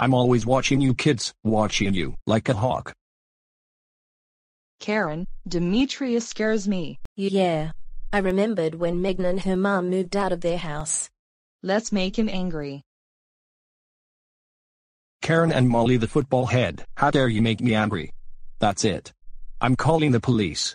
I'm always watching you kids, watching you, like a hawk. Karen, Demetrius scares me. Yeah. I remembered when Megan and her mom moved out of their house. Let's make him angry. Karen and Molly the football head, how dare you make me angry? That's it. I'm calling the police.